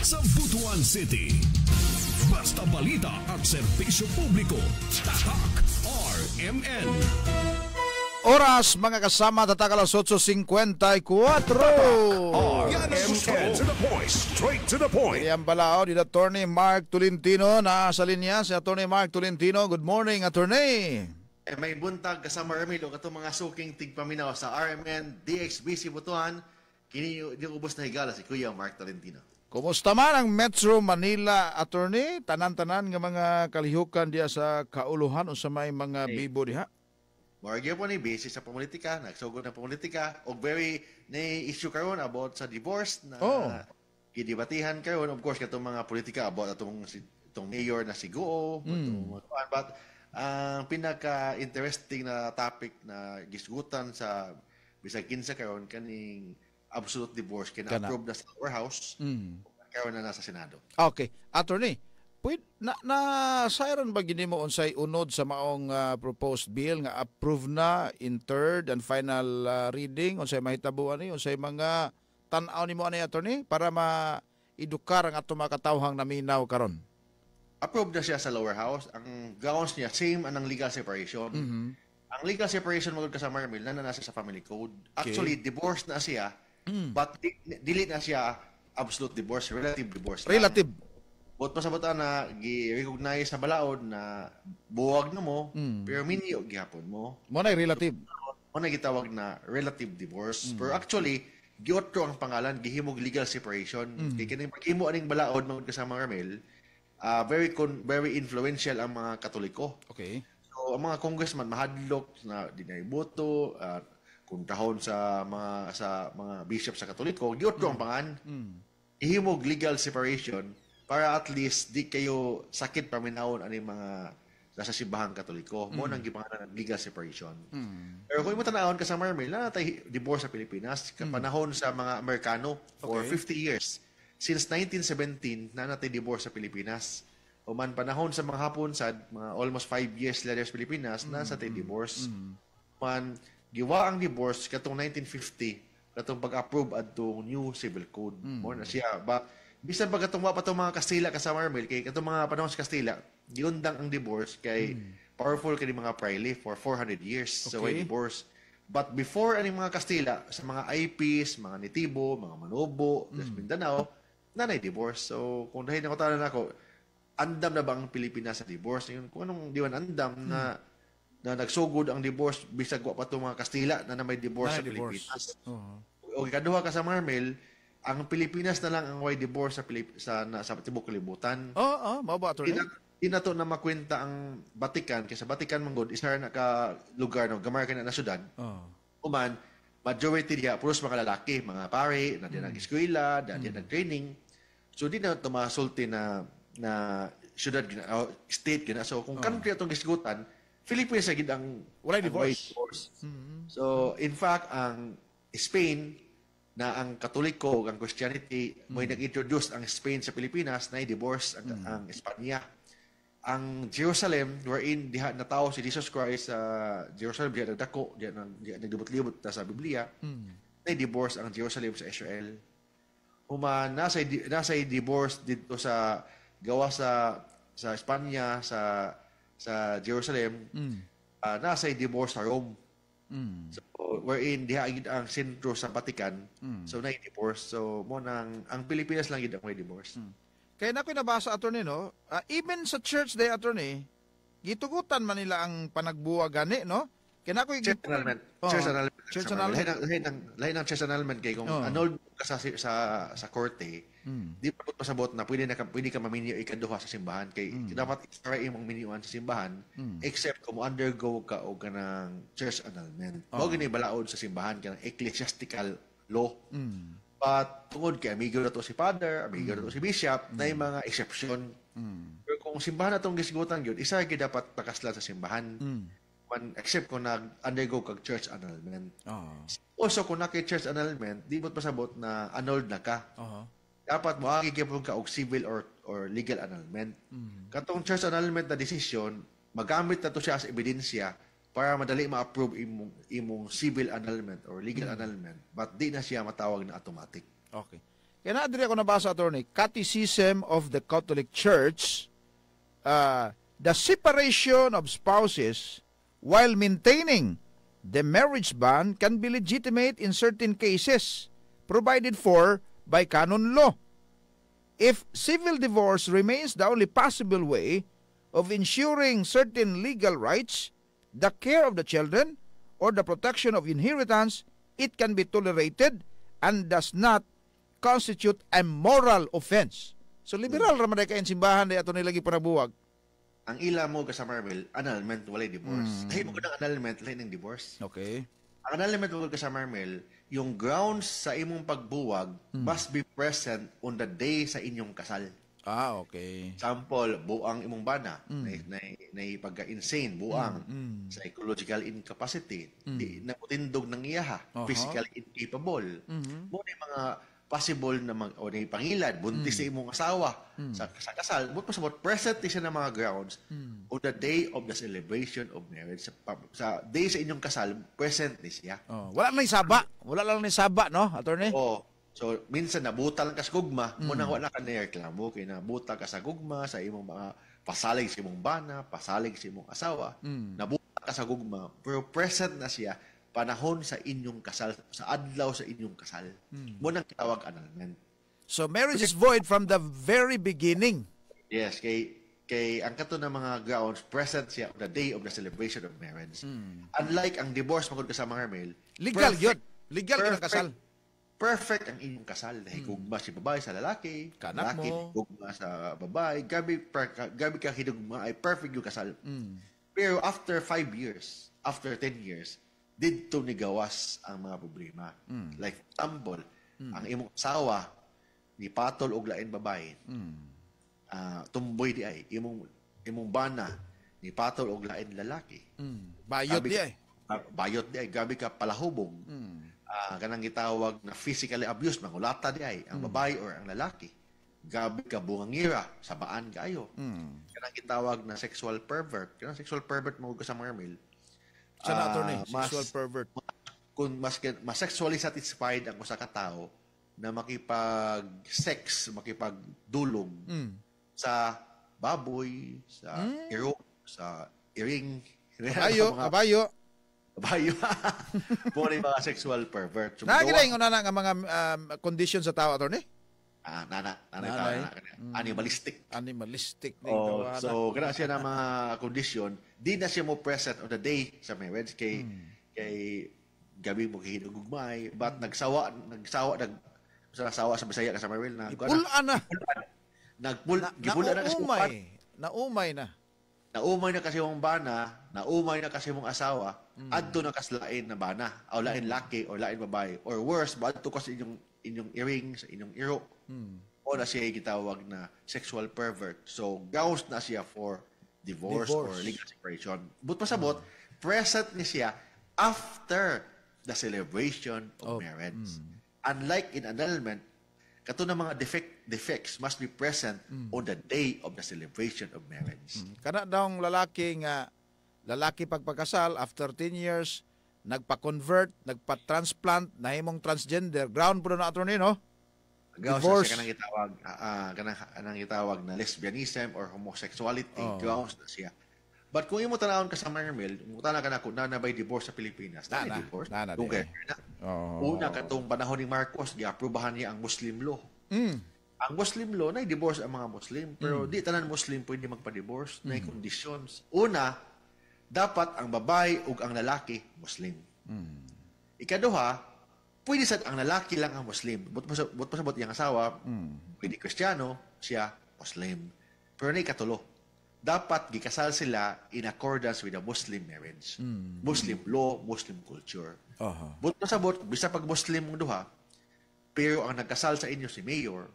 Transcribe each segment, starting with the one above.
sa Butuan City. Basta balita at serbisyo publiko. Tatak RMN. Oras mga kasama tataka alas 8.54. RMN. To the point. Straight to the point. Yan balao ni Attorney Mark Tolentino na sa linya si Attorney Mark Tolentino. Good morning, Attorney. Eh, may buntag kasama Ramilo kato mga suking tigpaminaw sa RMN DXBC Butuan kini ubos na higala si Kuya Mark Tolentino. Kumusta man ang Metro Manila, Attorney? Tanan-tanan nga mga kalihukan diya sa kauluhan o sa may mga bibo diha? Maragyo po ni base sa politika, nagsugod na politika, og very na issue karon about sa divorce na Oh. gidibatihan karon of course katong mga politika about atong itong mayor na si Guo, mga kuan. but ang pinaka-interesting na topic na gisgutan sa bisag kinsa karon kaning absolute divorce kina Kana. approve na sa lower house Mm. karon na nasa senado. Okay, Attorney. Pwede, na, na sayron ba gini mo unsay unod sa maong ah, proposed bill nga approve na in third and final ah, reading unsay mahitabuan ni unsay mga tan-aw nimo ani attorney para ma edukar ang ato mga katawhang naminaw karon. approved na siya sa lower house. Ang grounds niya, same anang legal separation. Mm-hmm. Ang legal separation mo ka sa Marmil, na nasa sa family code. Actually, divorce na siya, Mm. but di, dili na siya absolute divorce, relative divorce. lang. Relative. Bot pa sa bata na gi-recognize sa balaod na buwag na mo, Mm. pero minyo gihapon mo. Mo na relative. Mo na gitawag na relative divorce. Mm. Pero actually, giotro ang pangalan, gihimog legal separation. Mm. Kaya kining paghimo aning balaod mo ka sa Marmil, ah very con- very influential ang mga Katoliko. Okay. So, ang mga congressman mahadlok na di na iboto, uh, kung tahon sa mga sa mga bishop sa Katoliko, giotro ang pangan. Ihimog legal separation para at least di kayo sakit paminawon ani mga nasa simbahang Katoliko. Mo nang gipangalan ng legal separation. Pero kung mo tanawon ka sa Marmil, na natay divorce sa Pilipinas, panahon sa mga Amerikano for Okay. 50 years. Since 1917, na natay divorce sa Pilipinas. O man panahon sa mga Hapon sad, mga almost 5 years later sa Pilipinas, na sa tay divorce. Man, giwa ang divorce katong 1950, katong pag-approve adtong new civil code. Mo na siya. Ba, bisan pa katong wa pa mga Kastila kasama Marmil, kay katong mga panahon sa Kastila, giundang ang divorce kay powerful kay mga Prile for 400 years. So, Okay. why divorce? But before aning mga Kastila, sa mga IPs, mga Nitibo, mga Manobo, mm. Mindanao, nanay divorce. So, kung dahil na ako, andam na ba ang Pilipinas sa divorce? Yun, kung anong diwan andam na na nagsugod ang divorce bisag wa pa itong mga Kastila na na may divorce Na sa divorce. Pilipinas. Oo. O ikaduha ka sa Marmel, ang Pilipinas na lang ang way divorce sa Pilip sa na, sa tibok kalibutan. Oo, oh, mao ba attorney? Di na, di na to na makwenta ang Vatican kasi Vatican manggod isa na ka lugar no gamar ka na na syudad. Oo. Uman majority diha puros mga lalaki, mga pare na di nag-eskwela, na di nag-training. So di na to masulti na na syudad gina, state gina. So kung country atong gisgutan, Philippines sa gid ang Walay ang divorce. divorce. So in fact ang Spain na ang Katoliko ug ang Christianity mo nag-introduce ang Spain sa Pilipinas na divorce ang, ang Espanya. Ang Jerusalem wherein diha na tao si Jesus Christ sa Jerusalem diha nagdako diha nag diha naglibot-libot ta sa Biblia. Na divorce ang Jerusalem sa Israel. Uma nasa nasa divorce dito sa gawa sa sa Espanya sa sa Jerusalem. ah, nasa divorce sa Rome. Mm. So, wherein diha gid ang sentro sa Vatican. So na divorce. So mo nang ang Pilipinas lang gid ang may divorce. Kaya na ko nabasa attorney no, ah, even sa church day attorney, gitugutan man nila ang panagbuwa gani no. Kaya na ko Church annulment. Oo. Church annulment. Church annulment. Lain ang lain ang lain ang church annulment kay kung Oo. annulled ka sa sa sa korte, di pa pasabot na pwede na ka, pwede ka maminyo ikaduha sa simbahan kay dapat try imong minyuan sa simbahan except kung undergo ka o kanang church annulment. Mao gini balaod sa simbahan kanang ecclesiastical law. But tungod kay amigo na to si father, amigo na to si bishop, na yung mga exception. Pero kung simbahan atong gisgutan gyud, isa gyud dapat pakaslan sa simbahan. Man, except kung nag-undergo kag church annulment. Oo. Also, kung naka church annulment, di mo pasabot na annulled na ka. Oo. Dapat mo agigipon ka og civil or or legal annulment. Katong church annulment na decision, magamit na to siya as ebidensya para madali ma-approve imong imong civil annulment or legal annulment but di na siya matawag na automatic. Okay. Kaya na ako nabasa attorney, Catechism of the Catholic Church, uh, the separation of spouses while maintaining the marriage bond can be legitimate in certain cases provided for by canon law. If civil divorce remains the only possible way of ensuring certain legal rights, the care of the children, or the protection of inheritance, it can be tolerated and does not constitute a moral offense. So liberal ra man day kaayong simbahan day ato nilagi panabuwag. Ang ila mo ka sa Marvel, annulment, walay divorce. Dahil mo ko ng annulment, lain ng divorce. Okay. Ang annulment mo ka sa Marvel, yung grounds sa imong pagbuwag must be present on the day sa inyong kasal. Ah, okay. Example, buang imong bana, na, na, na pagka-insane, buang, psychological incapacity, di naputindog ng iyaha, Aha. physically incapable. Mo na yung mga possible na mag, o na yung pangilad, buntis sa imong asawa sa, sa kasal. Mo pa sabot, present siya ng mga grounds on the day of the celebration of marriage. Sa, sa day sa inyong kasal, present ni siya. Oh, wala ni saba. Wala lang ni saba, no, attorney? Oo. So, minsan nabuta lang ka sa gugma, mo nang wala ka na reklamo, kay nabuta ka sa gugma, sa imong mga pasalig sa imong bana, pasalig sa imong asawa, nabuta ka sa gugma, pero present na siya panahon sa inyong kasal, sa adlaw sa inyong kasal. Mo nang kitawag annulment. So marriage is void from the very beginning. Yes, kay kay ang kato ng mga grounds present siya on the day of the celebration of marriage. Unlike ang divorce magud ka sa mga Hermel, Legal yun. Legal yun ang kasal. Perfect ang inyong kasal. Dahil gugma si babae sa lalaki, Kanak lalaki mo. gugma sa babae, gabi, per, gabi ka hidugma ay perfect yung kasal. Mm. Pero after five years, after 10 years, didto ni gawas ang mga problema. Mm. Like, example, ang imong asawa, ni patol og lain babae, Mm. ah, tumboy di ay, imong, imong bana, ni patol og lain lalaki. Mm. Bayot Gabi di ay. ah, bayot di ay, gabi ka palahubog. Mm. Ah, kanang gitawag na physically abuse, mangulata di ay, ang babae or ang lalaki. Gabi ka bungangira, sabaan kayo. Mm. Kanang gitawag na sexual pervert. Kanang sexual pervert mo sa Marmil. Sa na Ah, attorney, mas- sexual pervert. Kung mas, mas sexually satisfied ang usa ka tao na makipag-sex, makipagdulog Mm. sa baboy, sa iro, sa iring, Kabayo, mga kabayo. kabayo. Puro yung mga sexual pervert. So, Nakakita yung una nga mga um, condition sa tao, attorney? Ah, nana, nana, Nanay. nana, nana, animalistic. Animalistic. na Oh, yung so kana siya na mga kondisyon, di na siya mo present on the day sa marriage kay kay gabi mo hinugugmay, but nagsawa nagsawa nag sa nasawa sa Bisaya ka sa Maril na Pulaan na. nagpul Na, gipula na kasi naumay. Naumay na. Naumay na kasi mong bana, naumay na kasi mong asawa, adto na kas lain na bana, o lain laki or lain babae, or worse, ba adto kasi inyong inyong earring sa inyong iro. O na siya gitawag na sexual pervert. So, grounds na siya for divorce, Divorce. or legal separation. But pasabot, present ni siya after the celebration of Of- marriage. Unlike in annulment, kato na mga defect, defects must be present on the day of the celebration of marriage. Kana daw lalaki nga lalaki pagpagkasal after 10 years nagpa-convert, nagpa-transplant, nahimong transgender, ground po na attorney, no? Divorce. siya kanang gitawag, ah, ah, kanang, kanang gitawag na lesbianism or homosexuality, Oh. grounds na siya. But kung imo tanawon ka sa Marmel, kung tanawon ka na kung na by divorce sa Pilipinas, na, Na, na. divorce. Na, na, na. Oo. Una katong panahon ni Marcos, giaprubahan niya ang Muslim law. Mm. Ang Muslim law na divorce ang mga Muslim, pero di tanan Muslim pwede magpa-divorce, na conditions. Una, dapat ang babae ug ang lalaki Muslim. Ikaduha, pwede sad ang lalaki lang ang Muslim. But pa but pasabot iyang asawa, pwede Kristiyano, siya Muslim. Pero na ikatulo, dapat gikasal sila in accordance with the Muslim marriage. Muslim law, Muslim culture. Aha. But pasabot, bisa pag Muslim mong duha, pero ang nagkasal sa inyo si mayor,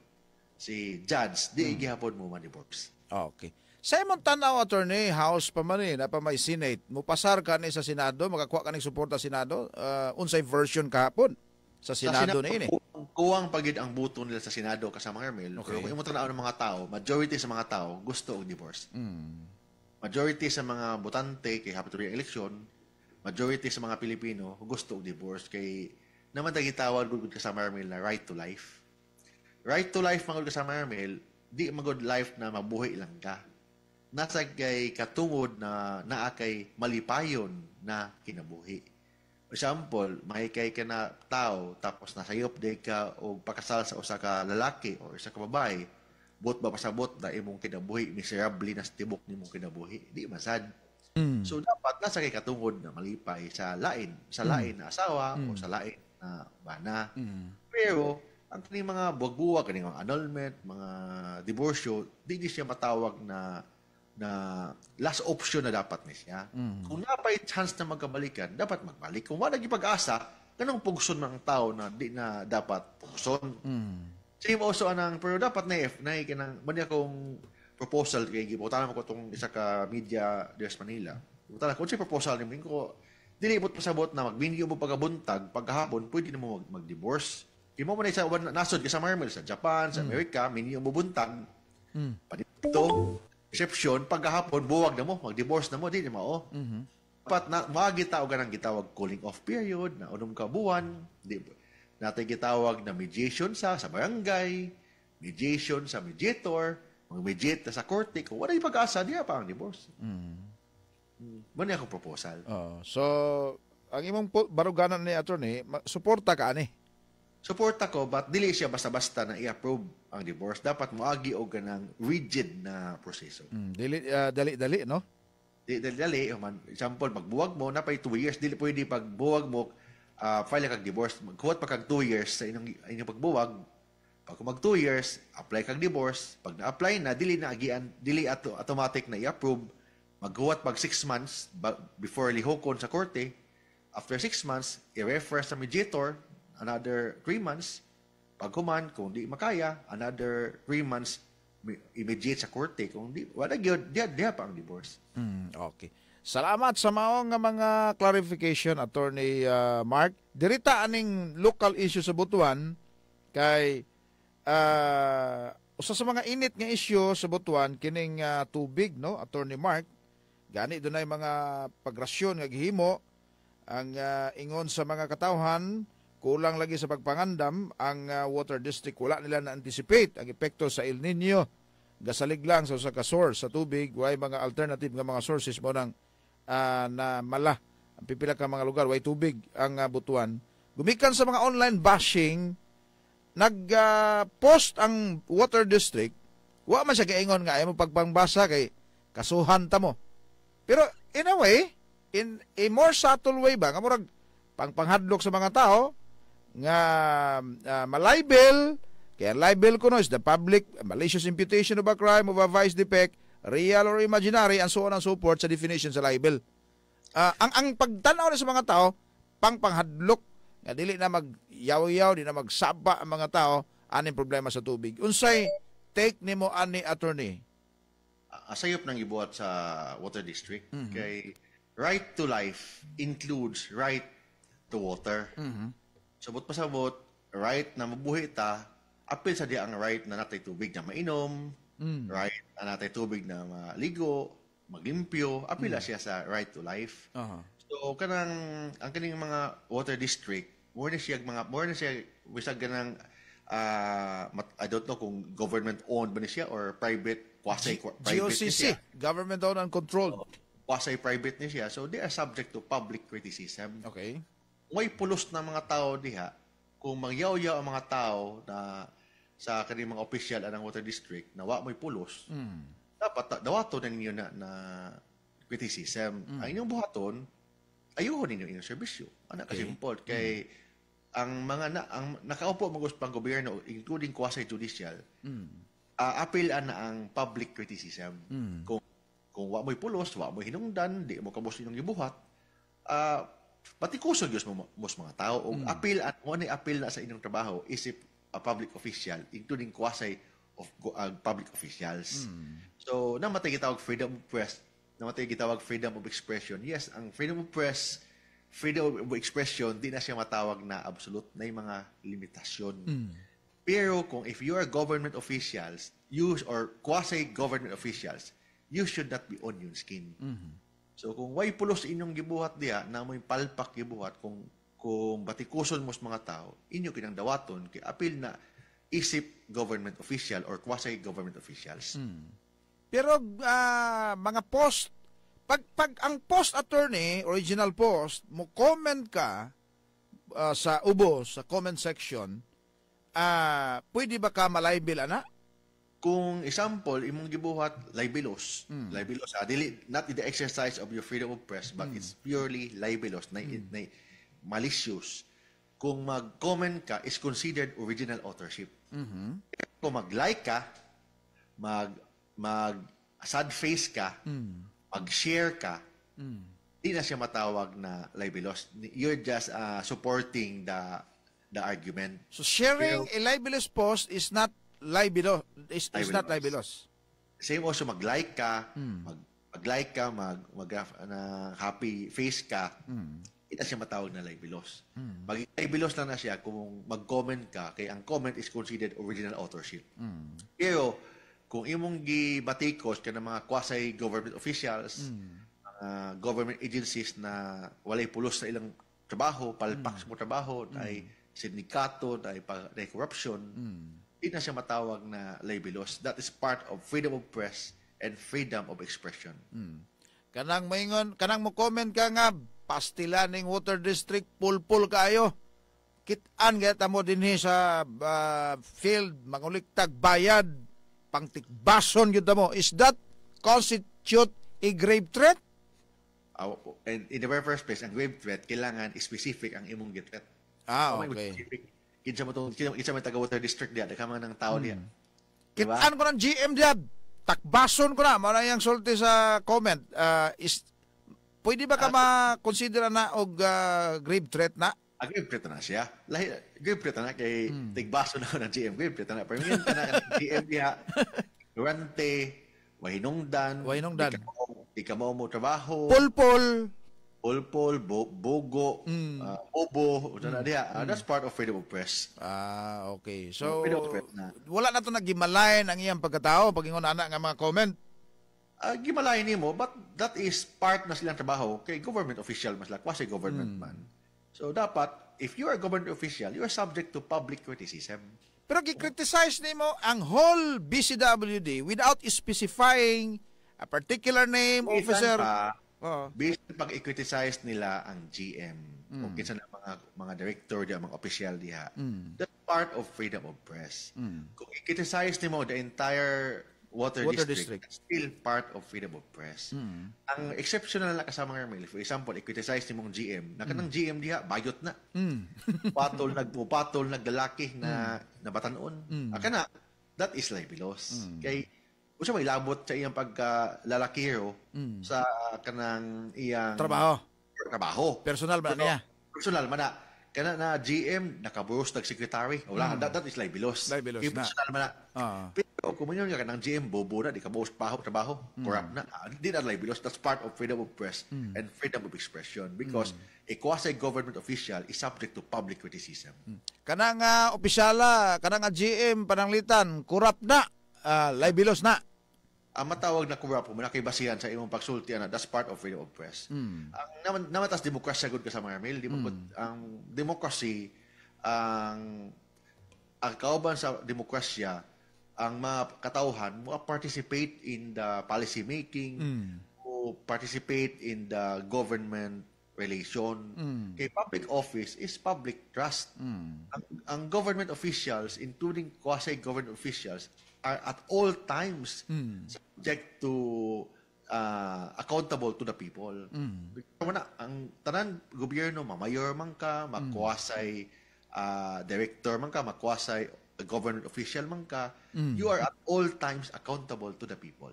si judge, di gihapon mo ma-divorce. Okay. Sa imong tanaw attorney, house pa man eh, na pa may senate, mupasar ka ni sa senado, makakuha ka ng suporta sa senado, uh, unsay version kahapon sa senado na ini. Kuwang, pagid ang buto nila sa Senado kasama Hermel. Okay. Pero kung imo tanaw ng mga tao, majority sa mga tao gusto og divorce. Mm. Majority sa mga botante kay hapit ang eleksyon, majority sa mga Pilipino gusto og divorce kay naman tagi tawag gud kasama Hermel na right to life. Right to life magod ka sa Marmel, di magod life na mabuhi lang ka. Nasa kay katungod na naa kay malipayon na kinabuhi. For example, may kay ka na tao tapos nasayop day ka o pakasal sa usa ka lalaki o isa ka babae, bot ba pasabot na imong kinabuhi miserably na tibok nimong kinabuhi. Di masad. So dapat nasa kay katungod na malipay sa lain, sa lain na asawa o sa lain na bana. Pero ang kani mga buwag-buwag, kani mga annulment, mga diborsyo, di di siya matawag na na last option na dapat ni siya. Kung napay chance na magkabalikan, dapat magbalik. Kung wala pag-asa, ganong pugson ng tao na di na dapat pugson. Same also anang, pero dapat na if, na ikinang, mani akong proposal kay gibutan ko tong isa ka media des Manila. Gibutan ko si proposal ni ko dilibot pasabot na magbinyo mo pagabuntag pagkahapon pwede na mo mag, mag-divorce. Di mo man sa nasod ka sa Marmel sa Japan, sa Amerika, minyo mo buntag. Dito, reception pagkahapon buwag na mo, mag-divorce na mo di mo. Oh. Dapat na magita og ganang gitawag cooling off period na unom ka buwan, di natin gitawag na mediation sa sa barangay, mediation sa mediator, mag-mediate sa korte kung wala yung pag-asa diya pa ang divorce. Mm. Mani akong proposal. Oh, so ang imong baruganan ni attorney, suporta ka ani. Support ako, but dili siya basta-basta na i-approve ang divorce. Dapat moagi og ganang rigid na proseso. Mm, dili ah, dali-dali no? Di dali dali, man, example, magbuwag mo, na pa'y 2 years, dili pwede pagbuwag mo, ah, file kag divorce. Magkuhat pa kag 2 years sa inyong, inyong pagbuwag. Pag mag 2 years, apply kag divorce. Pag na-apply na, dili na agian, dili ato, automatic na i-approve. Magkuhat pag 6 months before lihokon sa korte. After 6 months, i-refer sa mediator, another 3 months. Pag human, kung di makaya, another 3 months, i-mediate sa korte. Kung di, wala gyud diya, diya pa ang divorce. Mm, okay. Salamat sa maong mga clarification attorney ah, Mark. Dirita aning local issue sa Butuan kay ah, usa sa mga init nga issue sa Butuan kining ah, tubig no attorney Mark. Gani dunay mga pagrasyon nga gihimo ang ah, ingon sa mga katawhan kulang lagi sa pagpangandam ang ah, water district. Wala nila na anticipate ang epekto sa El Nino. Gasalig lang sa usa ka source sa tubig. Way mga alternative nga mga sources mo nang ah, na mala. Pipila ka mga lugar way tubig ang ah, butuan. Gumikan sa mga online bashing nag-post ang water district. Wa man siya kaingon nga ay mo pagpangbasa kay kasuhan ta mo. Pero in a way in a more subtle way ba nga murag pangpanghadlok sa mga tao nga ah, malibel kaya libel ko no is the public malicious imputation of a crime of a vice defect real or imaginary and so on and so forth sa definition sa libel. Ah, ang ang pagtanaw ni sa mga tao pang panghadlok nga dili na magyaw-yaw di na magsaba ang mga tao aning problema sa tubig. Unsay take nimo ani attorney? Asayop nang ibuhat sa water district. Kay right to life includes right to water. Sabot pasabot, right na mabuhi ta, apil sa di ang right na natay tubig na mainom, right na natay tubig na maligo, maglimpyo, apila siya sa right to life. Aha. So kanang ang kaning mga water district, more na siya mga more na siya bisag ganang ah, mat- I don't know kung government owned ba ni siya or private quasi private ni GOCC government owned and controlled Quasi private ni siya. So they are subject to public criticism. okay May pulos na mga tao diha. Kung mangyaw-yaw ang mga tao na sa kaning mga official anang water district na wa may pulos. Dapat ta- dawaton na ninyo na, na criticism. Ang inyong buhaton, ayuhon ninyo inyong serbisyo. Ana kasi simple? Kay ang mga na, ang nakaupo mga pang gobyerno including quasi judicial ah, apil na ang public criticism. Kung kung wa mo'y pulos wa mo'y hinungdan di mo kabos inyong gibuhat ah patikuson gyud mo mos mga tao og apil at mo ni apil na sa inyong trabaho isip a public official including quasi of ah, public officials. So namatay gitawag freedom of press namatay gitawag freedom of expression. Yes ang freedom of press freedom of expression di na siya matawag na absolute na yung mga limitasyon. Pero kung if you are government officials, you or quasi-government officials, you should not be onion skin. So kung way pulos inyong gibuhat diha, na mo'y palpak gibuhat, kung kung batikuson mo mga tao, inyo kinang dawaton, kay apil na isip government official or quasi-government officials. Pero ah, mga post pag pag ang post attorney, original post, mo comment ka ah, sa ubo sa comment section, ah pwede ba ka malibel ana? Kung example, imong gibuhat libelous. Libelous, ah, dili, not in the exercise of your freedom of press, but it's purely libelous, na, na, malicious. Kung mag-comment ka, is considered original authorship. Kung mag-like ka, mag, mag sad face ka, mag-share ka, di na siya matawag na libelous. You're just ah, supporting the the argument. So sharing a libelous post is not libelous is, is not Libelous. libelous. Same also mag-like ka, mag mag-like ka, mag mag na happy face ka. Hindi na siya matawag na libelous. Maging libelous lang na siya kung mag-comment ka kay ang comment is considered original authorship. Pero kung imong gibatikos ka ng mga quasi-government officials, mga government agencies na walay pulos sa ilang trabaho, palpak sa mo trabaho, ay sindikato, ay, pa, ay corruption, hindi na siya matawag na libelous. That is part of freedom of press and freedom of expression. Kanang maingon, kanang mo comment ka nga pastilaning water district pulpul kaayo. Kitaan gayta mo dinhi sa ah, field manguliktag bayad pangtikbason gyud mo. Is that constitute a grave threat? Uh, and in the very first place, ang grave threat, kailangan specific ang imong threat. Ah, okay. specific, Kinsa mo tong kinsa mo taga water district diya, daghan man ng tao diya. Diba? Kitaan ko ng GM diyan. Takbason ko na. Mara yung sulti sa comment. Ah, is, pwede ba ka ma-consider na og ah, grave threat na? Ang grave threat na siya. Lahi, grave threat na kay tigbaso na ng GM. Grave threat na. Pero ka na GM diya, durante, wahinungdan, Wahinungdan. di ka mo- di ka mo mo trabaho, Pulpul. Polpol, bo, bogo, ah, bobo, mm. na diya. Ah, that's part of freedom of press. Ah, okay. So, of threat na. wala na to nagimalayan ang iyang pagkatao pag ingon ana nga mga comment. Ah, gimalayan nimo but that is part na silang trabaho kay government official mas like quasi government man. So dapat if you are a government official, you are subject to public criticism. Pero gi-criticize nimo ang whole BCWD without specifying a particular name, officer. Pa, Oo. based on pag-criticize nila ang GM o kinsa na mga mga director diya, mga official diha. That's part of freedom of press. Kung i-criticize nimo the entire water, Water district, district. that's still part of freedom of press. Ang exceptional na kasama nga Mel, for example, i-criticize nimong GM, na kanang GM diha bayot na. patol nagpupatol naglalaki na nabatanon. Mm. Kana that is libelous. Kay usa may labot sa iyang pagkalalakiro sa kanang iyang Trabaho. trabaho. Personal ba Pero, niya? Personal man na. Kana na GM, nakaburos nag-secretary. Wala, that, that is libelous. Hmm. Libelous Kay na. Personal man na. Ah. Pero kung man yun ka ng GM, bobo na, di ka buos paho, trabaho, Hmm. corrupt na. Ah, Di na libelous. That's part of freedom of press and freedom of expression because Hmm. a quasi-government official is subject to public criticism. Kanang nga opisyala, kanang nga GM pananglitan, kurap na, ah, libelous na. ang matawag na corrupt mo nakibasihan sa imong pagsulti ana that's part of freedom of press. Ang naman namatas demokrasya gud ka sa mga mail. Di mo gud- ang democracy ang ang kauban sa demokrasya ang mga katauhan mo participate in the policy making mo participate in the government relation kay public office is public trust. Ang, ang government officials including quasi government officials are at all times subject to uh, accountable to the people. Because na, ang tanan gobyerno, mamayor man ka, makwasay uh, director man ka, makwasay government official man ka, you are at all times accountable to the people.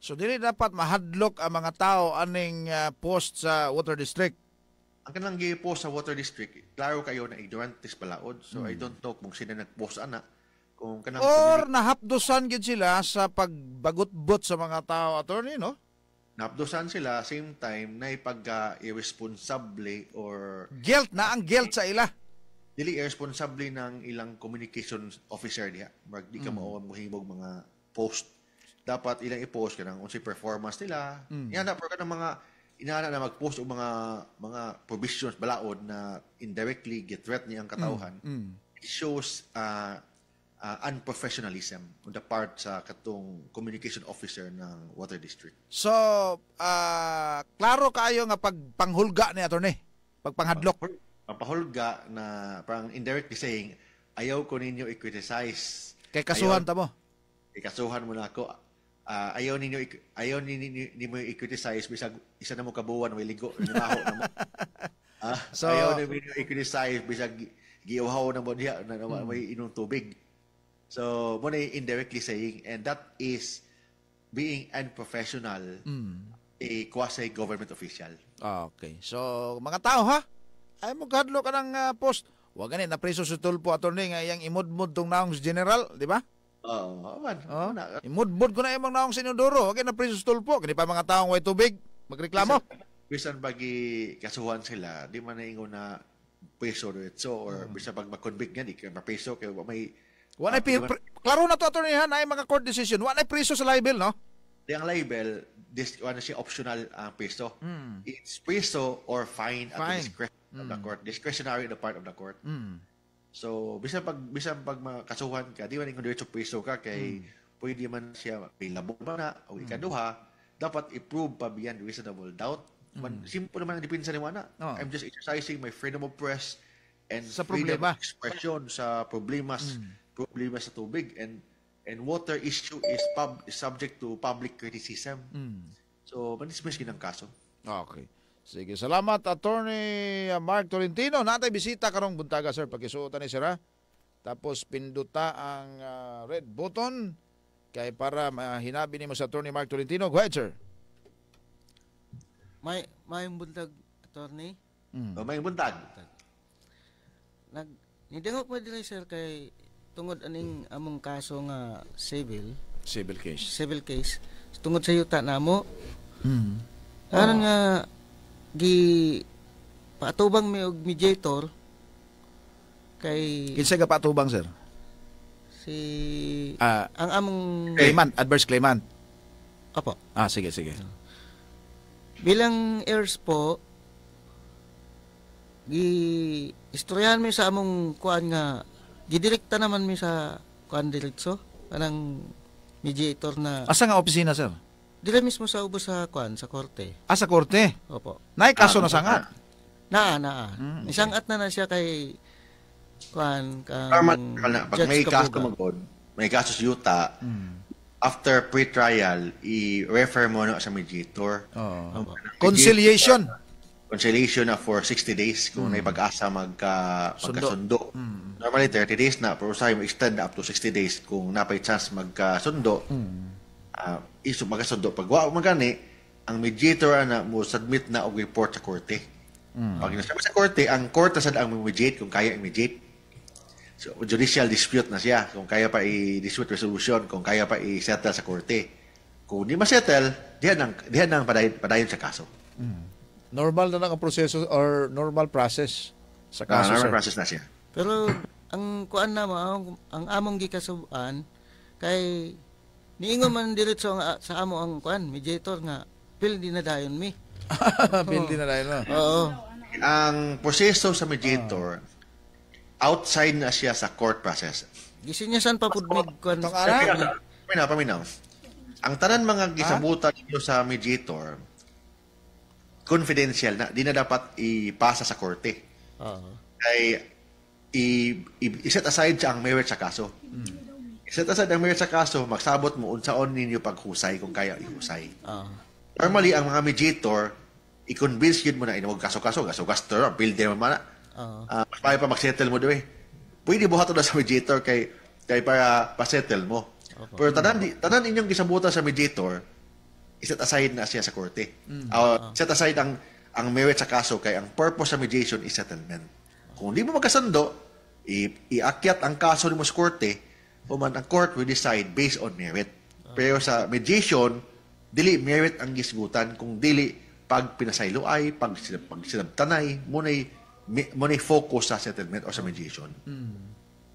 So dili dapat mahadlok ang mga tao aning ah, post sa water district. Ang kanang gi-post sa water district, klaro kayo na ignorantes palaod. So I don't know kung sino nag-post ana. Kung kanang Or nahapdusan gid sila sa pagbagot-bot sa mga tao attorney no? napdosan sila same time na ipagka-irresponsable or Guilt na ang guilt sa ila. Dili irresponsable ng ilang communication officer diha. Mag di ka mao mohimog mga post. Dapat ilang i-post ka ng unsay performance nila. Yan na ka ng mga inana na mag-post og mga mga provisions balaod na indirectly get threat niya ang katawhan. It shows uh, uh, unprofessionalism on the part sa katong communication officer ng Water District. So, ah, klaro kayo nga pagpanghulga ni attorney, pagpanghadlok. Ang pahulga na parang indirectly saying, ayaw ko ninyo i-criticize. Kay kasuhan ta mo. Ikasuhan mo na ako. Ah, ayaw ninyo ayaw ninyo, ninyo i-criticize bisag isa na mo kabuwan may ligo limaho na mo. Ah, So- ayaw ninyo i-criticize bisag gi- giuhaw na mo diha na, na may inom tubig. So, mo na indirectly saying and that is being unprofessional a quasi government official. Ah, Okay. So, mga tao ha, ay mo kahadlok ka ng ah, post. Wa gani na preso sa tulpo attorney nga iyang imudmud tong naong general, di ba? Oo, man. Oh, Na- imudmud ko na imong naong sa inodoro, wa na preso sa tulpo, kani pa mga taong way tubig magreklamo. bisan bagi kasuhan sila, di man na ingon na peso diretso or bisan pag mag-convict nga di ka mapeso kay may Wa na pi- pre- klaro na to attorney ha, na mga court decision, wa na preso sa libel, no? di ang label this ano siya optional ang peso. It's peso or fine, at Fine. the discretion of the court. Discretionary on the part of the court. Mm. So bisan pag bisan pag makasuhan ka, di man ingon diretso peso ka kay pwede man siya available ba na o ikaduha dapat i-prove pa beyond reasonable doubt. Man, simple naman ang depensa ni Wana. Oh. I'm just exercising my freedom of press and Sa freedom problema. of expression sa problema problema sa tubig and and water issue is pub is subject to public criticism. So, manismis ginang kaso. Okay. Sige, salamat attorney uh, Mark Tolentino. Natay bisita karong buntaga sir pagisuotan ni sira. Tapos pinduta ang uh, red button kay para mahinabi nimo sa attorney Mark Tolentino. Go ahead sir. May may buntag attorney. Mm. May buntag. Nag nidengok mo diri sir kay tungod aning among kaso nga civil, Civil case. civil case tungod sa yuta namo. Mm. Aron nga gi patubang mi og mediator kay Kinsa ka patubang sir? si Ah, ang among claimant, adverse claimant. Apo. Ah, sige, sige. Bilang heirs po, gi istoryahan mi sa among kuan nga gidirekta naman mi sa kuan diretso kanang mediator na Asa nga opisina sir? dili mismo sa ubos sa kuan sa korte. Ah, sa korte. Opo. Nay kaso na sangat. Naa naa. Mm, okay. Isangat na na siya kay kuan kang Tama ka na. Pag Judge may kaso magod, may kaso sa yuta, after pre-trial, i-refer mo na sa mediator. Oh. Opo. Conciliation. Conciliation na for 60 days kung may pag-asa magka, Sundo. magkasundo. Normally, 30 days na, pero sa mo extend up to 60 days kung napay chance magkasundo. ah iso magkasundo. Pag wa magani, ang mediator na mo submit na og report sa korte. Pag nasabi sa korte, ang korte sad ang mediate kung kaya i-mediate. So, judicial dispute na siya kung kaya pa i-dispute resolution, kung kaya pa i-settle sa korte. Kung di ma-settle, diyan ang diyan ang padayon, padayon sa kaso. Normal na lang ang proseso or normal process sa Ah, kaso normal sir. process na siya. Pero ang kuan na mo ang, ang among gikasuban kay niingon man diretso nga sa amo ang kuan mediator nga pil di na dayon mi. Building na tayo, no? Oo. Ang proseso sa mediator, outside na siya sa court process. Gisinyasan pa pud mig kuan. Paminaw, paminaw. Ang tanan mga gisabutan ninyo sa mediator, confidential na, di na dapat ipasa sa korte. Oo. Kay i, i- i-set aside siya ang merit sa kaso. I-set aside ang merit sa kaso, magsabot mo unsaon ninyo paghusay kung kaya ihusay. Oo. Normally, ang mga mediator, i-convince yun mo na inawag kaso-kaso, kaso-kaso, build din naman na. Oo. Ah, mas pa mag-settle mo doon eh. Pwede buhaton na sa mediator kay kay para pa-settle mo. Pero tanan di- tanan inyong gisabutan sa mediator, iset aside na siya sa korte. Ah, set aside ang ang merit sa kaso kay ang purpose sa mediation is settlement. Kung di mo magkasundo, i- iakyat ang kaso nimo sa korte, o man ang court will decide based on merit. Pero sa mediation, dili merit ang gisgutan kung dili pag pinasaylo ay pag sinab- pag sinabtanay mo nay mo nay focus sa settlement or sa mediation.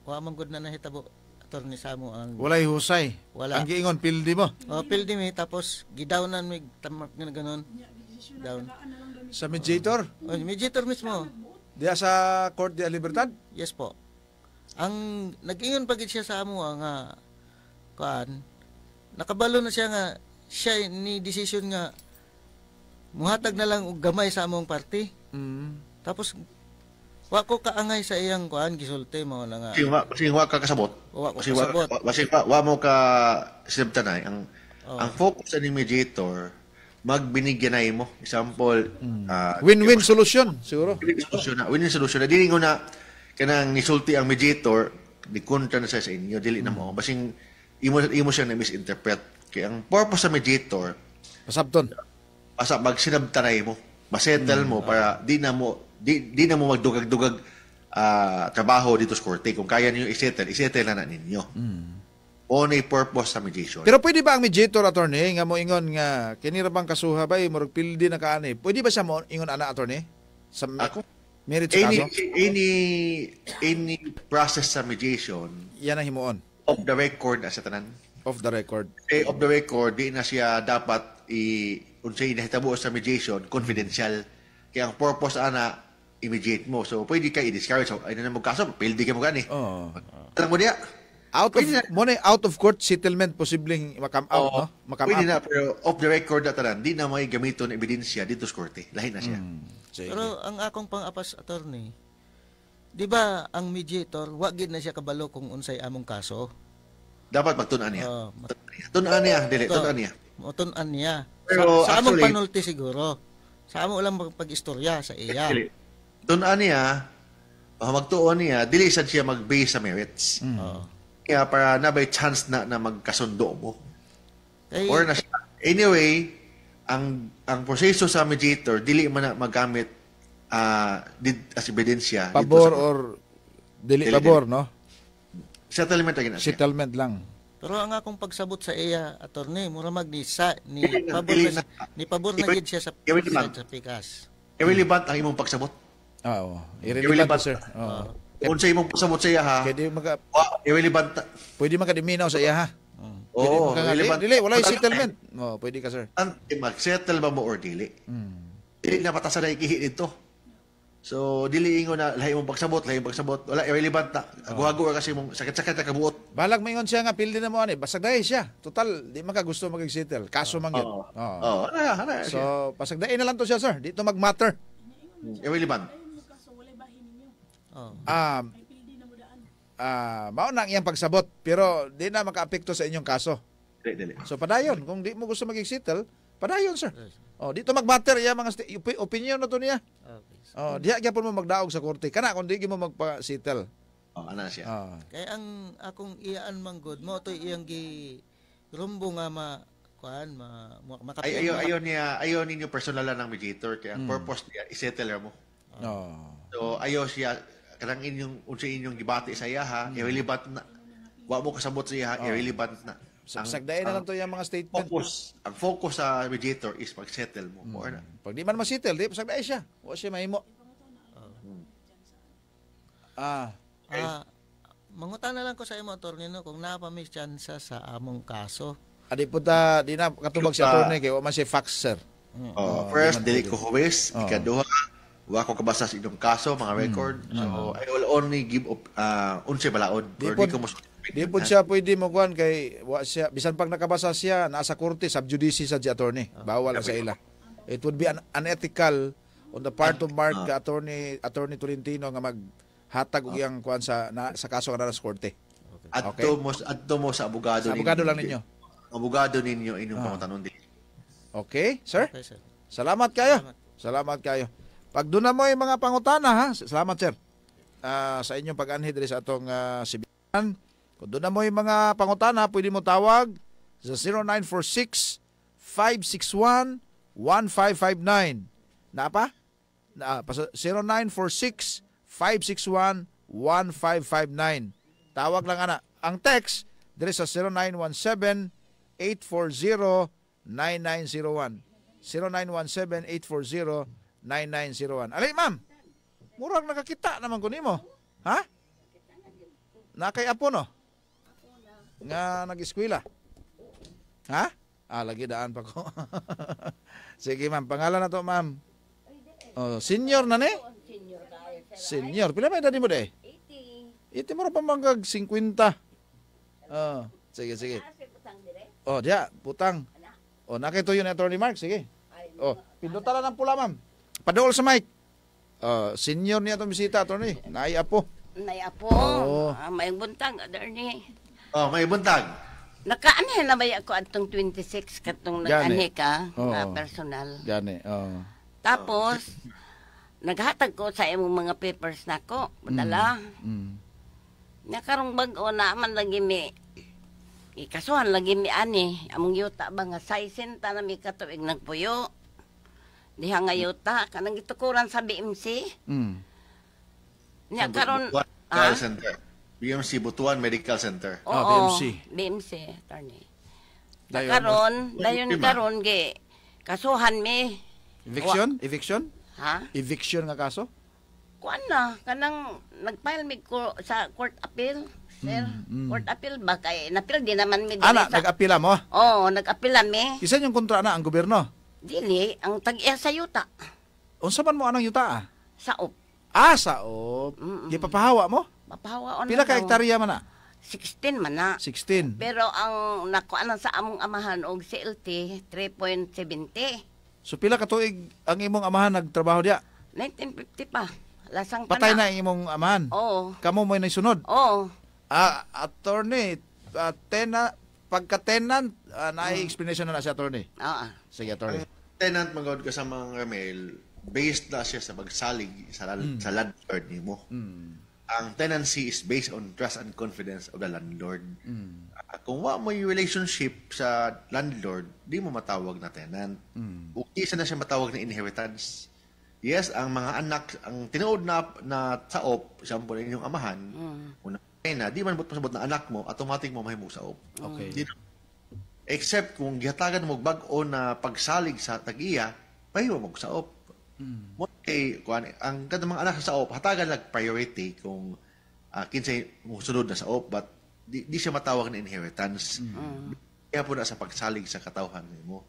Wa man gud na nahitabo attorney sa amo ang Walay husay. Wala. Ang giingon, pildi mo. Oh, pildi mi tapos gidownan mig tamak nga ganon. Down. Sa mediator. Oh, mediator mismo. Diya sa Court de Libertad. Yes po. ang nag-ingon pa siya sa amo ah, nga kuan nakabalo na siya nga siya ni decision nga muhatag na lang og gamay sa among party Mm. tapos wa ko kaangay sa iyang kuan gisulti mo na nga Kasi wa, ka kasabot. Wa ko kasabot. wa, kasi wa, wa mo ka sinabtanay. Ang, Oh. ang focus sa ni mediator, magbinigyanay mo. Example, ah, Win-win solution, siguro. winning solution na. Winning solution na. Dili ko na kanang nisulti ang mediator, di kontra na sa inyo, dili na mo. Basing, imo, imo siya na misinterpret. Kaya ang purpose sa mediator, Pasabton. basta pag sinabtaray mo, masettle mo para di na mo di, di na mo magdugag-dugag ah, trabaho dito sa korte. Kung kaya niyo isettle, isettle na na ninyo. On a purpose sa mediation. Pero pwede ba ang mediator attorney nga mo ingon nga kini ra bang kasuha ba murag pildi na kaani? Pwede ba siya mo ingon ana attorney? Sa Ako? merit sa any, kaso? any, any process sa mediation, Yan ang himuon. off the record na sa tanan. Off the record. Eh, off the record, di na siya dapat i unsay nahitabo sa mediation, confidential. Kaya ang purpose ana, immediate mo. So, pwede ka i-discourage. So, ay na mo kaso, pildi ka mo gani. Oh. Alam mo diya? Out of na. mo na out of court settlement posibleng makam out Oo. no? Makam Pwede out. na, pero off the record na tanan, di na may gamiton ebidensya dito sa korte. Lahi na siya. Sige. Pero ang akong pang-apas attorney, 'di ba ang mediator wa gid na siya kabalo kung unsay among kaso? Dapat magtunan niya. Oh, Tunan niya, dili, Ito, tunan niya. Mutun-an niya. Pero sa, sa among actually- panulti siguro. Sa amo lang pag-istorya sa iya. Dili. Tunan niya, uh, magtuon niya, dili sad siya mag-base sa merits. Oo. Kaya para na by chance na na magkasundo mo. Kay Or na siya. Anyway, ang ang proseso sa mediator dili man na magamit ah did as ebidensya dito pabor sa- or dili Dili, pabor no? settlement siya. Settlement lang. pero ang akong pagsabot sa iya attorney mura mag ni sa ni Dili pabor dili na, na. ni pabor na gid siya sa Dili na. sa pikas. Irrelevant ang imong pagsabot. Ah, oo. Irrelevant. sir. Oo. Kung sa imong pagsabot sa iya ha, di maka wa, irrelevant. pwede makadiminaw sa iya ha. Oo, Dili, irrelevant. dili, wala yung settlement. Oh, pwede ka sir. Ang mag-settle ba mo or dili? Dili na patasa na ikihi dito. So, dili ingo na lahi mong pagsabot, lahi mong pagsabot. Wala, irrelevant na. Aguhago kasi mong sakit-sakit na kabuot. Balag maingon siya nga pildi na mo ani, basag dai siya. Total, di man ka gusto mag-settle. Kaso man gyud. Oo. Oo. Oo, ano, ano, So, pasag dai na lang to siya sir. Dito mag-matter. irrelevant. Oh. Um, ah, mao na ang iyang pagsabot pero di na makaapekto sa inyong kaso. Dili, dili. So padayon kung di mo gusto mag-settle, padayon sir. Oh, dito mag-matter iya mga opinion na to niya. Okay. Oh, diha gyapon mo magdaog sa korte. Kana kung di mo magpa-settle. Oh, ano na siya. Ah. Kaya ang akong iyaan man good mo to iyang gi rumbo nga ma kuan ma, ma makapi- Ay, ayaw, ayaw niya, ayaw ninyo personal lang ng mediator. Kaya ang purpose niya, isettle mo. Oh. So, ayaw siya, kanang inyong, unsa inyong gibati sa iya ha, irrelevant na. Wa mo kasabot sa iya ha, irrelevant na. So, Ang- sagdain na lang to yung mga statement. focus, ang focus sa mediator is mag-settle mo. More na. Pag di man ma-settle, di sagdain siya. Wa siya mahimo. Ah, Ah, mangutan na lang ko sa imo attorney no kung napami chance sa among kaso. adi po ta di na katubag si Ah. attorney kay wa man si fax sir. Oh, first, dili ko huwis. Oh. Ikaduha, wa ko kabasa sa inyong kaso, mga record. So, I will only give up, uh, unsay balaod. Di po- di ko mo Di po siya pwede mo kuan kay wa siya bisan pag nakabasa siya nasa korte sub judice sa di attorney. Bawal na sa ila. It would be un- unethical on the part of Mark ka attorney attorney Tolentino nga maghatag og iyang kuan sa na, sa kaso nga nasa korte. Adto Okay. mo, adto mo sa abogado Sa abogado lang ninyo. Abogado ninyo inyong Ah. pangutanon. Okay, sir? Okay, sir. Salamat kayo. Salamat. Salamat kayo. Pag doon na mo yung mga pangutana ha. Salamat sir. Ah, sa inyong pag-anhi diri sa atong uh, sibilan. Kung doon na mo yung mga pangutana, pwede mo tawag sa 0946 561 1559. Na pa? Na, pa 0946 561 1559. Tawag lang ana. Ang text diri sa 0917 840 9901. 0917-840-9901. Alay, ma'am. Murag nakakita naman ko nimo. Ha? Nakay apo no? Nga nag-eskwela. Ha? Ah, lagi daan pa ko. Sige, ma'am. Pangalan na to, ma'am. Oh, senior na ni? Senior. Pila may edad mo de? 18. Iti mo ra pa manggag 50. Oh, sige, sige. Oh, diya, putang. Oh, nakito yun Attorney Mark, sige. Oh, pindutan na ng pula, ma'am. Padool sa mic. Oh, senior niya itong bisita, Attorney. Naiya po. Naya po. Oo. Ah, may buntag, attorney. Oh, may buntag. Nakaanhe na ba ako atong 26 katong Gani. nag-anhe ka Oo. nga personal. Yan eh. Oh. Tapos, naghatag ko sa imong mga papers nako. Padala. Mm. Nakarong bag-o na man lagi mi ikasuhan lagi mi ani among yuta ba nga saisinta na mi katuig nagpuyo diha nga yuta kanang gitukuran sa BMC Mm. nya karon Ah? Center. BMC Butuan Medical Center. Oo, Ah, BMC. BMC, attorney. Dayon, karon, dayon karon gi kasuhan mi. Eviction? Eviction? Ha? Eviction nga kaso? Kuan na kanang nagfile mi ko sa court appeal. Sir, court appeal ba kay napil di naman mi dili Ana, sa nag-apila mo? Oo, nag-apila mi. Isa yung kontra na ang gobyerno. Dili ang tag-iya sa yuta Unsa man mo anang yuta ah? sa op. Ah, sa op. Mm-mm. Gipapahawa mo? Mapahawaon Pila na ka hektarya man na? 16 man na. 16. Pero ang nakuanan sa among amahan og CLT 3.70. So pila ka tuig ang imong amahan nagtrabaho diya? 1950 pa. Lasang Patay pa na ang imong amahan. Oo. Kamo mo na sunod. Oo. Ah, attorney, ah, tena, pagka-tenant, ah, naay explanation na na si attorney. Oo. Sige, attorney. Ang tenant magod ka sa mga Ramel, based na siya sa pagsalig sa, lan- sa landlord nimo. Ang tenancy is based on trust and confidence of the landlord. Ah, kung wa mo yung relationship sa landlord, di mo matawag na tenant. Ug isa na siya matawag na inheritance. Yes, ang mga anak, ang tinuod na, na saop, example, inyong amahan, una na, di man but pasabot na anak mo, automatic mo mahimong saop. Okay. Di Except kung gihatagan mo bag-o na pagsalig sa tag-iya, pahiwa mo saop. Mo kay kuan ang kada mga anak sa saop hatagan lag priority kung uh, kinsay mo sunod na saop but di, di siya matawag na inheritance. Kaya po na sa pagsalig sa katawhan nimo.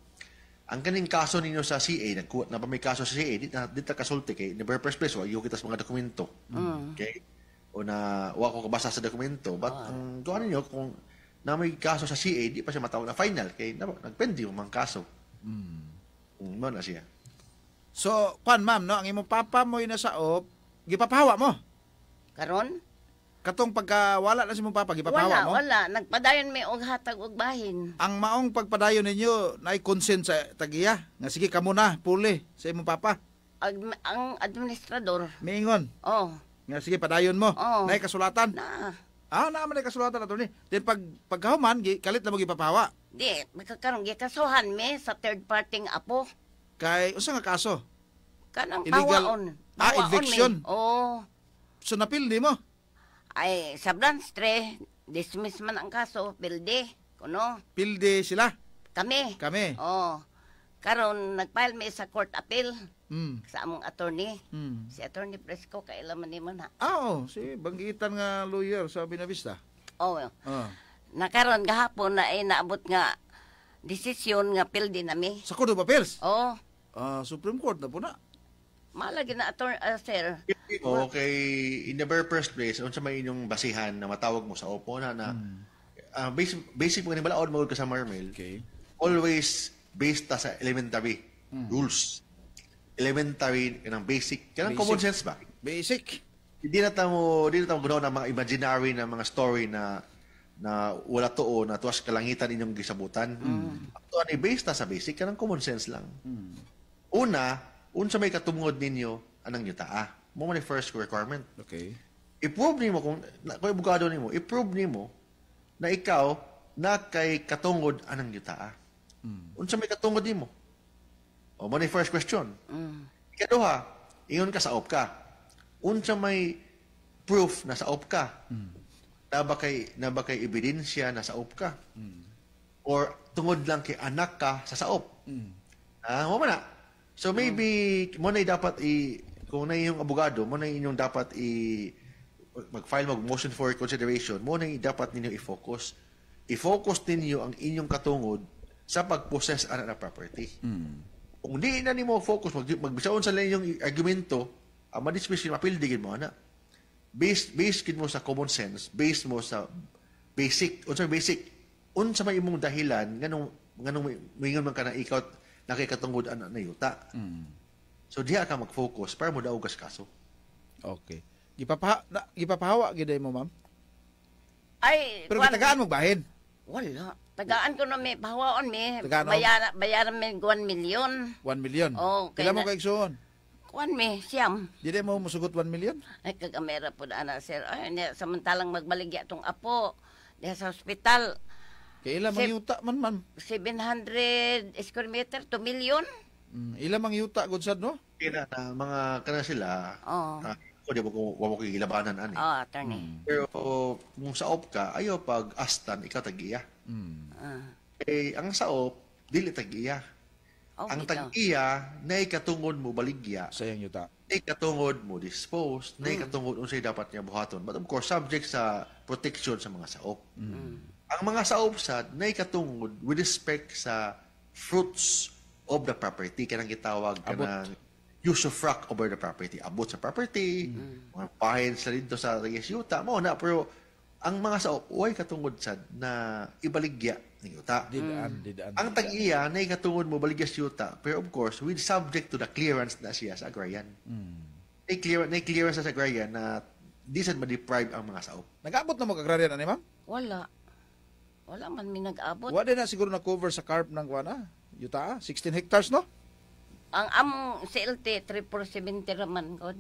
Ang kaning kaso ninyo sa CA, nagkuha na pa may kaso sa CA, di na di ta kasulti kay in the very first place, wa yung kita sa mga dokumento. Okay? O na wa ko kabasa sa dokumento, but ang kuha ninyo kung na may kaso sa CA, di pa siya matawag na final kay na, nagpendi yung mga kaso. Mm. Mo na siya. So, kwan ma'am, no, ang imong papa mo na sa op, gipapahawa mo. Karon? Katong pagka wala na si mong papa, gipapahawa Wala, mo. wala. Nagpadayon mi og hatag og bahin. Ang maong pagpadayon ninyo, naay consent sa tagiya. Nga sige, kamo na, puli sa imong papa. Ag- ang administrador. Miingon. Oh, Nga sige, padayon mo. Oo. Naay kasulatan. na. Ah, naman ay kasulatan ato ni. Then pag pagkahuman, gi- kalit na mo gipapahawa. Di, magkakaroon gikasuhan mi sa third party nga apo. Kay, unsa nga kaso? Kanang pawaon. Ah, Pawaon eviction. Mi. Oh, So napildi mo. ay sa 3, dismiss man ang kaso, pilde. Kuno, Pildi sila. kami. Kami. Oh, karon nagfile mi sa court appeal Hmm. sa among attorney. Hmm. Si attorney Fresco kailan man nimo na. Ah, oh, si banggitan nga lawyer sa Binavista. Oh, Ah. nakaron gahapon na ay naabot nga desisyon nga pilde nami. Sa Court of Appeals. Oh, Ah, Supreme Court na po na. malagi na attorney uh, sir. Okay, in the very first place, unsa may inyong basihan na matawag mo sa opo na na ah, basic basic mo ni balaod mo ka sa Marmel. Okay. Always based ta sa elementary rules. Elementary kanang basic, Basic. common sense ba? Basic. Hindi na tamo, hindi na tamo ganaw ng mga imaginary na mga story na na wala tuo na tuwas kalangitan inyong gisabutan. Mm. Ito ani based ta sa basic kanang common sense lang. Una, unsa may katungod ninyo anang yutaa. Mo man first requirement. Okay. I-prove nimo kung na, kung abogado nimo, i-prove nimo na ikaw na kay katungod anang yutaa. Unsa may katungod nimo? O mo ni first question. Mm. Ikaduha, ingon ka sa op ka. Unsa may proof na sa op ka? Na ba kay na ba kay ebidensya na sa op ka? Or tungod lang kay anak ka sa saop? Ah, mo na. So maybe mo na dapat i kung na yung abogado, mo na inyong dapat i mag-file mag motion for consideration, mo na dapat ninyo i-focus. I-focus ninyo ang inyong katungod sa pag-possess ana na property. Kung di na nimo focus mag magbisaon sa inyong argumento, ang madismiss mapildigin mo ana. based based kid mo sa common sense, based mo sa basic, unsa basic, unsa may imong dahilan nganong nganong mingon man ka na ikaw nakikatungod ana na yuta. So diha ka mag-focus para mo daog kas kaso. Okay. Gipapaha na, gipapahawa giday mo ma'am. Ay, Pero gitagaan mo bahin. Wala. Tagaan ko na may bahawaon mi. Tagaan? Bayaran, bayaran mi 1 million. 1 million. Oo, Kailan mo kaya na- kaigsuon? Kuan mi, siyam. Di mo musugot 1 million? Ay, kagamera po ana, sir. Ay, niya, samantalang magbaligya tong apo. Diya sa hospital, Kay ilang Sip- mang yuta man man. 700 square meter, 2 million. Mm, ilang mang yuta gud sad no? Kaya na mga kana sila, Oo. ah, ko di ba ko wa mo kigilabanan ani. Oh, attorney. Pero kung sa op ka, ayo pag astan ikaw tag-iya. Mm. Ah. Eh ang sa op dili tag-iya. Oh, ang tag-iya na ikatungod mo baligya, Sayang yuta. na ikatungod mo dispose, na ikatungod unsay dapat niya buhaton. But of course, subject sa protection sa mga saop. Ang mga saop sad na ikatungod with respect sa fruits of the property kanang gitawag Abot. kanang usufruct over the property. Abot sa property, mga bahin sa dito sa Reyes Yuta, mo na pero ang mga saop way katungod sad na ibaligya ng yuta. Didaan, didaan. Ang tag-iya na ikatungod mo baligya sa yuta, pero of course, with subject to the clearance na siya sa agrarian. Na clear na clearance sa agrarian na di sad ma-deprive ang mga saop. Nag-abot na mo kagraryan ani ma'am? Wala. Wala man mi nag-abot. Wa din na siguro na cover sa carp ng kuana. Yuta, ah. 16 hectares no? Ang among CLT 3470 raman god.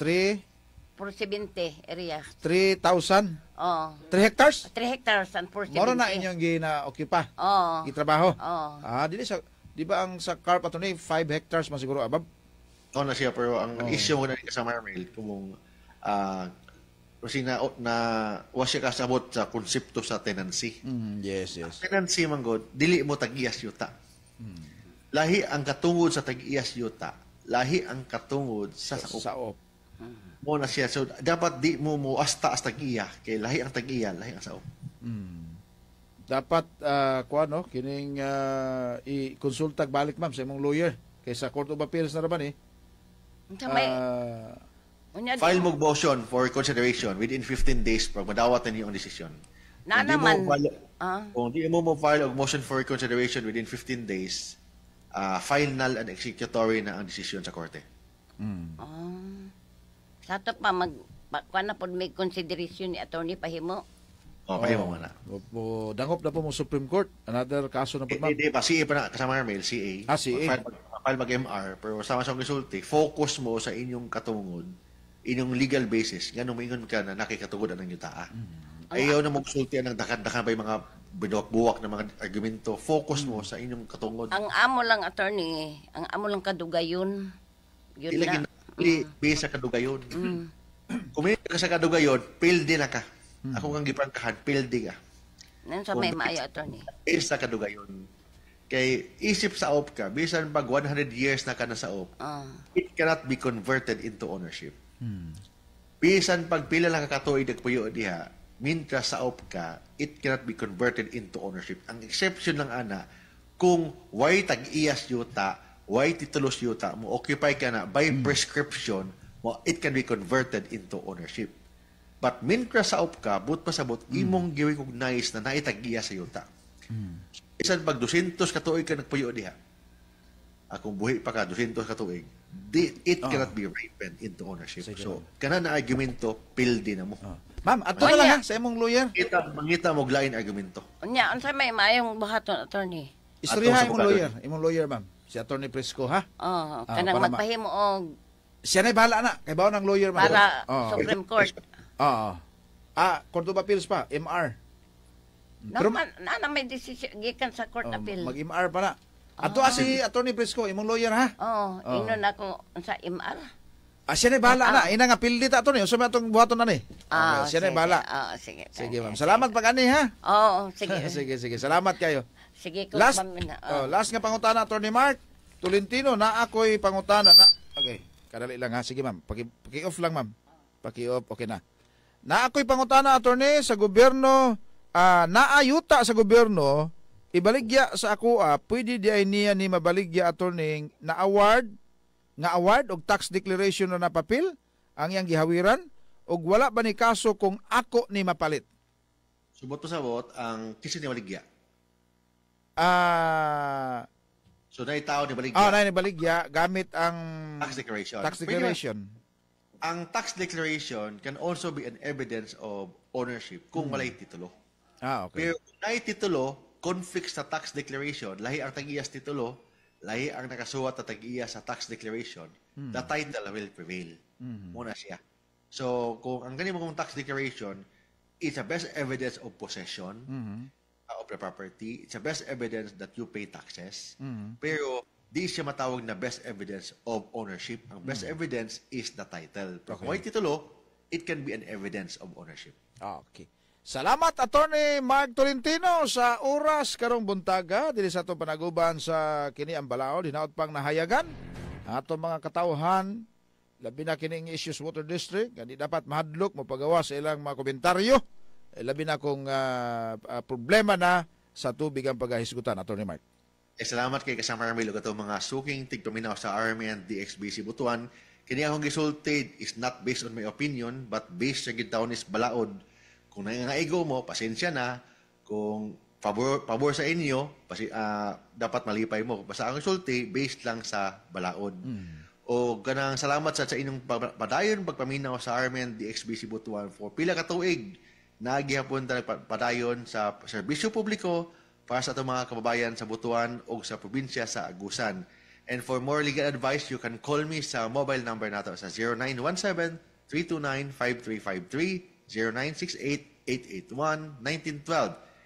3 470 area. 3,000. Oh. 3 hectares? 3 hectares and 470. Moro na inyong gina-occupy. Oh. Gitrabaho. Oh. Ah, dili sa di ba ang sa carp ato ni 5 hectares man siguro abab? Oo na siya, pero ang Oo. issue mo na sa Marmel, kung ah kasi na, na wa siya kasabot sa konsepto sa tenancy. Mm, yes, yes. Tenancy man god, dili mo tag-iyas yuta. Lahi ang katungod sa tag-iyas yuta. Lahi ang katungod sa Sa, saop. sa op. mo na siya. So, dapat di mo mo asta as tag-iya. Kay lahi ang tag-iya, lahi ang saop. Dapat uh, kuan no kining ah, i-konsultag balik ma'am sa imong lawyer kay sa Court of Appeals na raman eh. May Ah, unya File mo motion for consideration within 15 days pag madawat na ang desisyon. Na Kung di mo naman. file- Ah. Kung di mo mo file og motion for consideration within 15 days, ah, final and executory na ang desisyon sa korte. Ah. Sa to pa mag pa, kuan na pod may consideration ni attorney pahimo. O, oh, mo na. mo, mo, dangop na po mo Supreme Court. Another kaso na po ma'am. Hindi pa, CA pa na, kasama mail, CA. Ah, CA. File, mag- file mag-MR, pero sama sa resulti, focus mo sa inyong katungod, inyong legal basis, ganun maingon ka na nakikatungod ang yutaa. Ayaw na magsulti ng dakan-dakan pa yung mga binuwak-buwak na mga argumento. Focus mo sa inyong katungod. Ang amo lang attorney, ang amo lang kadugayon. Yun Ilagin na. na, ili, base sa kadugayon. Kung may ka sa kadugayon, pildi na ka. Ako kang giprangkahan, pildi ka. Nan sa may maayo attorney. Base sa kadugayon. Kay isip sa OP ka, bisan pag 100 years na ka na sa OP, Ah. it cannot be converted into ownership. Bisan pag pila lang kakatuig nagpuyo diha, mintra sa ka, it cannot be converted into ownership. Ang exception lang ana, kung why tag-iyas yuta, why titulos yuta, mo occupy ka na by prescription, mo it can be converted into ownership. But mintra sa ka, but pasabot, imong gi-recognize na naitag-iya sa yuta. Bisan pag 200 katuig ka nagpuyo diha, akong buhi pa ka 200 katuig, di, it cannot be ripened into ownership. Sige. So, kana na argumento, pildi na mo. Ah. Ma'am, ato na lang ha sa imong lawyer. Kita, mangita mo lain argumento. Unya unsa may maayong buhaton attorney? Istorya imong lawyer, imong lawyer ma'am. Si Attorney Prisco ha. Oh, Ah, kanang magpahimo og Siya na bahala na. Kay bawo ng lawyer ma'am. para Oo. Supreme Court. Oo. Ah, Court of Appeals pa, MR. Pero Naman na, na may decision gikan sa Court oh, Appeal. mag-MR pa na. Ato ah, si Attorney Prisco, imong lawyer ha. Oh, Oh. inon ako sa MR. Ah, siya na bahala na. Ina nga pildi ta Attorney. Usa man atong buhaton na ni. Ah, siya na bahala. Ah, sige. Sige ma'am. Salamat pag ani ha. Oh, sige. sige, sige. Salamat kayo. sige ko Last, oh, last nga pangutana, Attorney Mark. Tolentino, na ako'y pangutana na. Okay, kadali lang ha. Sige ma'am, paki, paki-off lang ma'am. Paki-off, okay na. Na ako'y pangutana, Attorney, sa gobyerno, ah, naayuta sa gobyerno, ibaligya sa ako, ah, pwede di ay niya ni mabaligya, Attorney, na award, nga award o tax declaration na napapil, ang iyang gihawiran, ug wala ba ni kaso kung ako ni mapalit? Subot to sabot ang kisin ni Baligya. Ah, So na ni Baligya. ah, na ni baligya gamit ang tax declaration. tax Pwede declaration. na- ang tax declaration can also be an evidence of ownership kung walay titulo. Ah, okay. Pero kung titulo, conflicts sa tax declaration, lahi ang tag-iyas titulo, lahi ang nakasuwat na tag-iya sa tax declaration, the title will prevail. Muna siya. So, kung ang ganito mong tax declaration is the best evidence of possession uh, of the property, it's the best evidence that you pay taxes, pero di siya matawag na best evidence of ownership. Ang best evidence is the title. Pero kung may titulo, it can be an evidence of ownership. Okay. Salamat Attorney Mark Tolentino sa oras karong buntaga dili sa atong panaguban sa kini ang balaod hinaot pang nahayagan atong mga katawhan labi na kining issues water district nga di dapat mahadlok mo pagawa sa ilang mga komentaryo eh, labi na kung ah, problema na sa tubig ang paghahisgutan Attorney Mark. Eh, salamat kay kasama Carmelo kato mga suking tigpaminaw sa Army and DXBC Butuan. Kini akong gisulted is not based on my opinion but based sa gitawon is balaod. Kung nangangaigo mo, pasensya na. Kung pabor, pabor sa inyo, pasi, ah, dapat malipay mo. Basta ang sulti, based lang sa balaod. O ganang salamat sa sa inyong pa- padayon pagpaminaw sa Army and DXBC Butuan for pila ka tuig na gihapon ta padayon sa serbisyo publiko para sa atong mga kababayan sa Butuan o sa probinsya sa Agusan. And for more legal advice, you can call me sa mobile number nato sa 0917-329-5353, 0968-881-1912.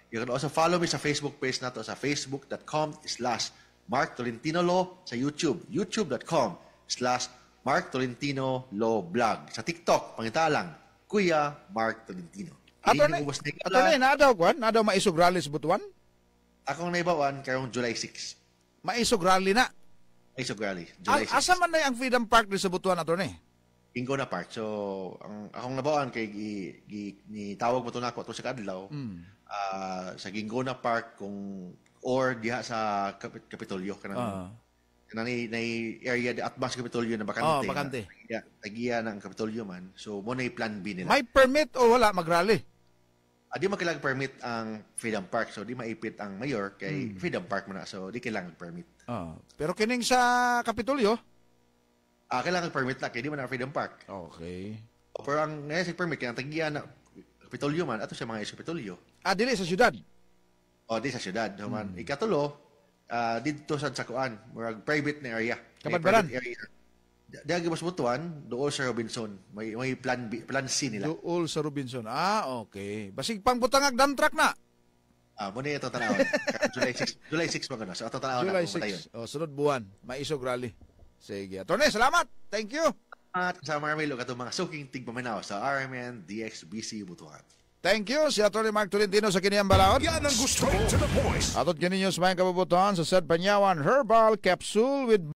You can also follow me sa Facebook page nato sa facebook.com slash Mark Tolentino Law sa YouTube, youtube.com slash Mark Tolentino Law Blog. Sa TikTok, pangitalang, Kuya Mark Tolentino. Attorney na daw kwan, na daw maisog rally sa Butuan? Akong naibawan karong July 6. Maisog rally na. A- July 6. asa man na ang Freedom Park sa Butuan Attorney? Ingona Park. So, ang akong nabawan kay gi, gi, ni tawag mo to na ako to sa Kadlaw. ah, sa Gingona Park kung or diha sa Kapit Kapitolyo kanang Ah. kanang ni, ni area atbang sa Kapitolyo na Oh, bakante. bakante. Na, tagiya, ng Kapitolyo man. So, mo na plan B nila. May permit o wala mag-rally? Ah, di mo kailangan permit ang Freedom Park. So, di maipit ang mayor kay Freedom Park mo na. So, di kailangan permit. Ah. Pero kining sa Kapitolyo? Ah, kailangan permit na kay di man na Freedom Park. Okay. O, pero ang ngayon sa permit, kaya tagiya na Kapitolyo man, ato sa mga sa Kapitolyo. Ah, dili sa syudad. O, di sa syudad. So, man, ikatulo, ah, dito sa Sakuan, murag private na area. May Kabadbaran. private area. Di agi mas butuan, doon sa Robinson. May, may plan B, plan C nila. Duol sa Robinson. Ah, okay. Basig pang butangag dump truck na. Ah, muna ito tanawon. July 6, July 6 mga na. So, ito tanawon July na kung patayon. 6. Oh, sunod buwan. Maisog rally. Sige. Attorney, salamat. Thank you. At kasama Marmelo, katong mga suking tigpaminaw sa RMN DXBC Butuan. Thank you si Attorney Mark Tolentino sa Kiniyang Balaod. Yan ang gusto. Straight to the point. Atot kini news may kabubuton sa Sed Panyawan Herbal Capsule with